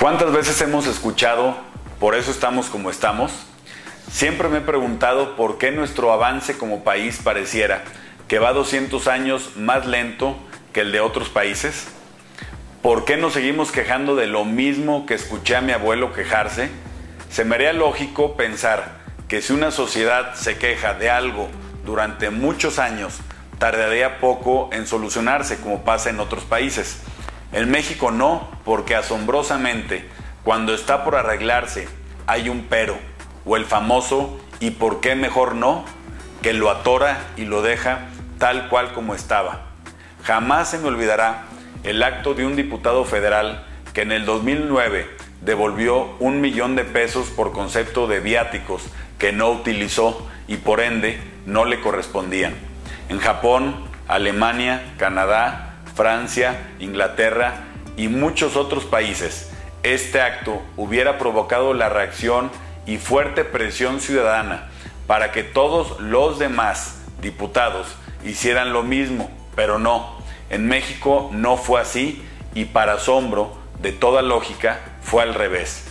¿Cuántas veces hemos escuchado, por eso estamos como estamos? Siempre me he preguntado por qué nuestro avance como país pareciera que va 200 años más lento que el de otros países. ¿Por qué nos seguimos quejando de lo mismo que escuché a mi abuelo quejarse? Se me haría lógico pensar que si una sociedad se queja de algo durante muchos años, tardaría poco en solucionarse como pasa en otros países. En México no, porque asombrosamente, cuando está por arreglarse, hay un pero, o el famoso ¿y por qué mejor no? que lo atora y lo deja tal cual como estaba. Jamás se me olvidará el acto de un diputado federal que en el 2009 devolvió un millón de pesos por concepto de viáticos que no utilizó y por ende no le correspondían. En Japón, Alemania, Canadá, Francia, Inglaterra y muchos otros países. Este acto hubiera provocado la reacción y fuerte presión ciudadana para que todos los demás diputados hicieran lo mismo, pero no. En México no fue así y para asombro de toda lógica fue al revés.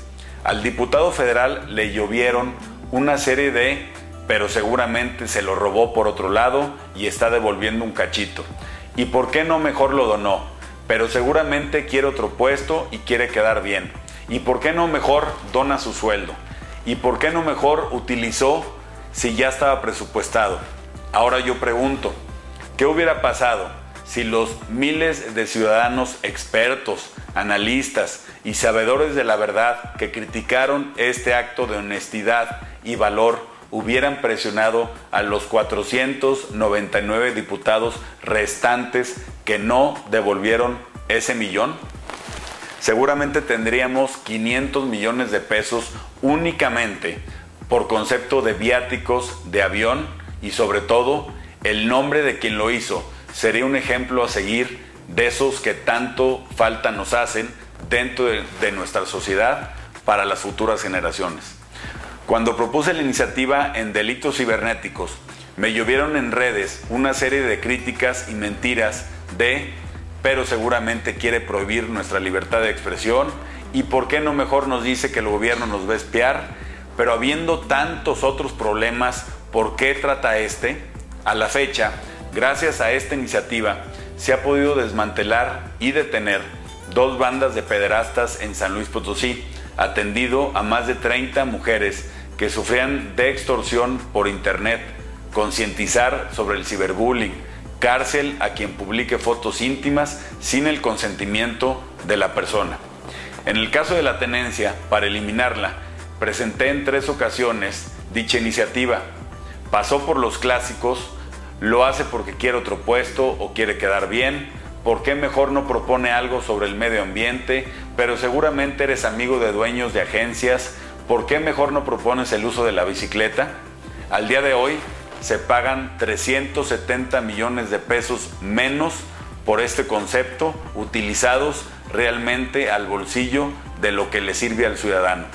Al diputado federal le llovieron una serie de, pero seguramente se lo robó por otro lado y está devolviendo un cachito. ¿Y por qué no mejor lo donó? Pero seguramente quiere otro puesto y quiere quedar bien. ¿Y por qué no mejor dona su sueldo? ¿Y por qué no mejor utilizó si ya estaba presupuestado? Ahora yo pregunto, ¿qué hubiera pasado si los miles de ciudadanos expertos, analistas y sabedores de la verdad que criticaron este acto de honestidad y valor hubieran presionado a los 499 diputados restantes que no devolvieron ese millón? Seguramente tendríamos 500 millones de pesos únicamente por concepto de viáticos de avión y sobre todo el nombre de quien lo hizo sería un ejemplo a seguir de esos que tanto falta nos hacen dentro de, de nuestra sociedad para las futuras generaciones. Cuando propuse la iniciativa en delitos cibernéticos, me llovieron en redes una serie de críticas y mentiras de, pero seguramente quiere prohibir nuestra libertad de expresión y por qué no mejor nos dice que el gobierno nos va a espiar, pero habiendo tantos otros problemas, ¿por qué trata este? A la fecha, gracias a esta iniciativa, se ha podido desmantelar y detener dos bandas de pederastas en San Luis Potosí, atendido a más de 30 mujeres que sufrían de extorsión por Internet, concientizar sobre el ciberbullying, cárcel a quien publique fotos íntimas sin el consentimiento de la persona. En el caso de la tenencia, para eliminarla, presenté en tres ocasiones dicha iniciativa. Pasó por los clásicos, lo hace porque quiere otro puesto o quiere quedar bien, ¿por qué mejor no propone algo sobre el medio ambiente? Pero seguramente eres amigo de dueños de agencias, ¿por qué mejor no propones el uso de la bicicleta? Al día de hoy se pagan 370 millones de pesos menos por este concepto, utilizados realmente al bolsillo de lo que le sirve al ciudadano.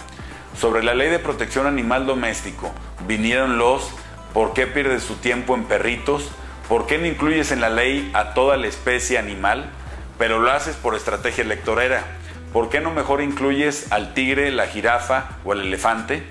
Sobre la ley de protección animal doméstico, vinieron los ¿por qué pierdes su tiempo en perritos? ¿Por qué no incluyes en la ley a toda la especie animal? Pero lo haces por estrategia electorera ¿por qué no mejor incluyes al tigre, la jirafa o el elefante?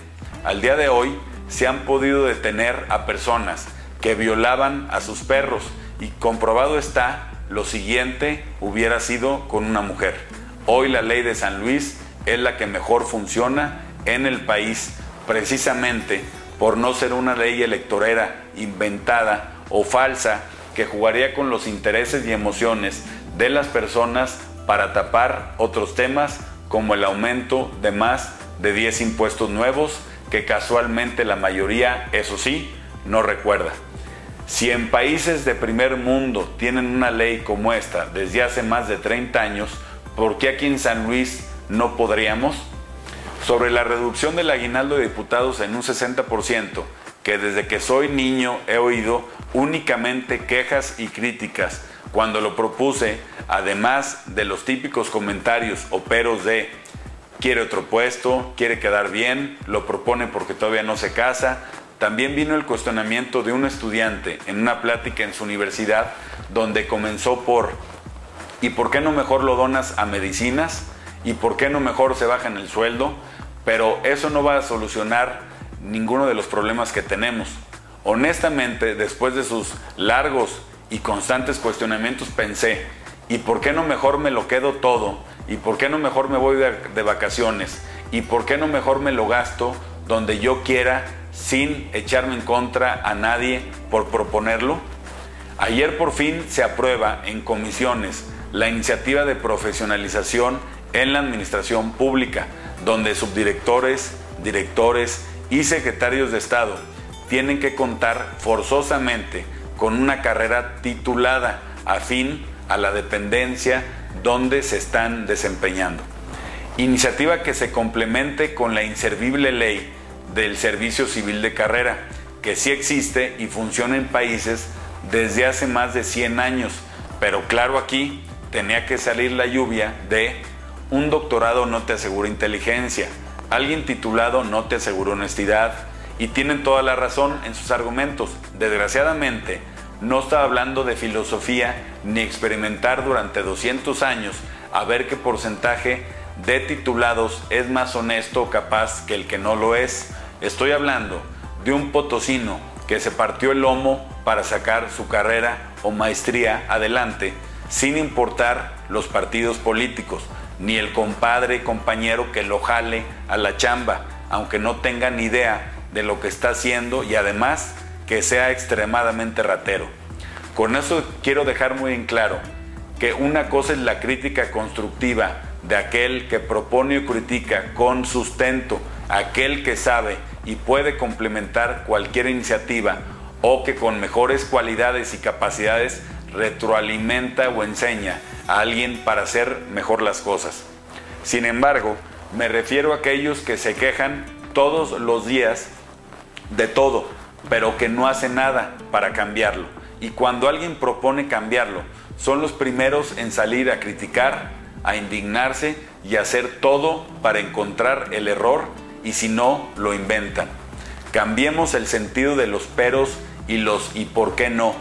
Al día de hoy se han podido detener a personas que violaban a sus perros y comprobado está, lo siguiente hubiera sido con una mujer. Hoy la ley de San Luis es la que mejor funciona en el país, precisamente por no ser una ley electorera inventada o falsa que jugaría con los intereses y emociones de las personas para tapar otros temas como el aumento de más de 10 impuestos nuevos que casualmente la mayoría, eso sí, no recuerda. Si en países de primer mundo tienen una ley como esta desde hace más de 30 años, ¿por qué aquí en San Luis no podríamos? Sobre la reducción del aguinaldo de diputados en un 60%, que desde que soy niño he oído únicamente quejas y críticas cuando lo propuse, además de los típicos comentarios o peros de quiere otro puesto, quiere quedar bien, lo propone porque todavía no se casa, también vino el cuestionamiento de un estudiante en una plática en su universidad donde comenzó por ¿y por qué no mejor lo donas a medicinas? ¿Y por qué no mejor se bajan el sueldo? Pero eso no va a solucionar ninguno de los problemas que tenemos. Honestamente, después de sus largos y constantes cuestionamientos pensé, ¿y por qué no mejor me lo quedo todo? ¿Y por qué no mejor me voy de, vacaciones? ¿Y por qué no mejor me lo gasto donde yo quiera sin echarme en contra a nadie por proponerlo? Ayer por fin se aprueba en comisiones la iniciativa de profesionalización en la administración pública, donde subdirectores, directores y secretarios de Estado tienen que contar forzosamente con una carrera titulada afín a la dependencia donde se están desempeñando. Iniciativa que se complemente con la inservible ley del Servicio Civil de Carrera, que sí existe y funciona en países desde hace más de 100 años, pero claro aquí tenía que salir la lluvia de un doctorado no te asegura inteligencia, alguien titulado no te asegura honestidad, y tienen toda la razón en sus argumentos. Desgraciadamente, no está hablando de filosofía ni experimentar durante 200 años a ver qué porcentaje de titulados es más honesto o capaz que el que no lo es. Estoy hablando de un potosino que se partió el lomo para sacar su carrera o maestría adelante sin importar los partidos políticos, ni el compadre y compañero que lo jale a la chamba, aunque no tenga ni idea de lo que está haciendo y además que sea extremadamente ratero. Con eso quiero dejar muy en claro que una cosa es la crítica constructiva de aquel que propone o critica con sustento, aquel que sabe y puede complementar cualquier iniciativa o que con mejores cualidades y capacidades retroalimenta o enseña a alguien para hacer mejor las cosas. Sin embargo, me refiero a aquellos que se quejan todos los días de todo, pero que no hacen nada para cambiarlo. Y cuando alguien propone cambiarlo, son los primeros en salir a criticar, a indignarse y hacer todo para encontrar el error y si no, lo inventan. Cambiemos el sentido de los peros y los y por qué no.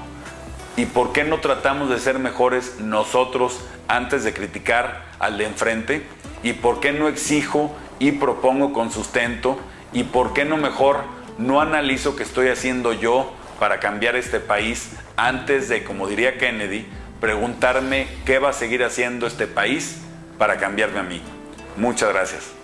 ¿Y por qué no tratamos de ser mejores nosotros antes de criticar al de enfrente? ¿Y por qué no exijo y propongo con sustento? ¿Y por qué no mejor no analizo qué estoy haciendo yo para cambiar este país antes de, como diría Kennedy, preguntarme qué va a seguir haciendo este país para cambiarme a mí. Muchas gracias.